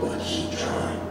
what he tried.